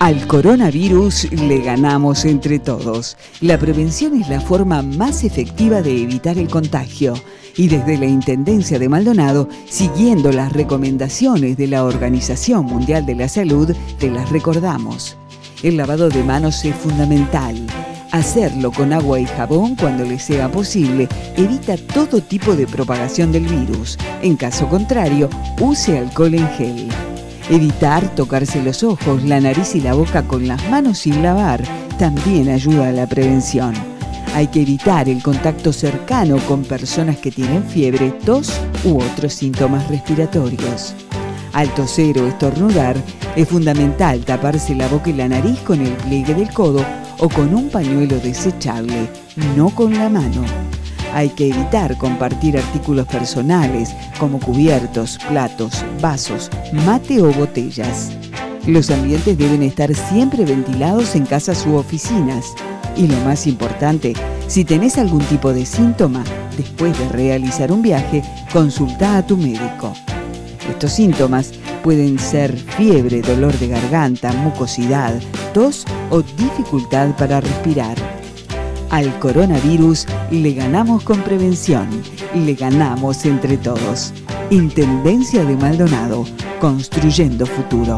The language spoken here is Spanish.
Al coronavirus le ganamos entre todos. La prevención es la forma más efectiva de evitar el contagio. Y desde la Intendencia de Maldonado, siguiendo las recomendaciones de la Organización Mundial de la Salud, te las recordamos. El lavado de manos es fundamental. Hacerlo con agua y jabón cuando le sea posible evita todo tipo de propagación del virus. En caso contrario, use alcohol en gel. Evitar tocarse los ojos, la nariz y la boca con las manos sin lavar también ayuda a la prevención. Hay que evitar el contacto cercano con personas que tienen fiebre, tos u otros síntomas respiratorios. Al toser o estornudar, es fundamental taparse la boca y la nariz con el pliegue del codo o con un pañuelo desechable, no con la mano. Hay que evitar compartir artículos personales como cubiertos, platos, vasos, mate o botellas. Los ambientes deben estar siempre ventilados en casas u oficinas. Y lo más importante, si tenés algún tipo de síntoma, después de realizar un viaje, consulta a tu médico. Estos síntomas pueden ser fiebre, dolor de garganta, mucosidad, tos o dificultad para respirar. Al coronavirus le ganamos con prevención, le ganamos entre todos. Intendencia de Maldonado, construyendo futuro.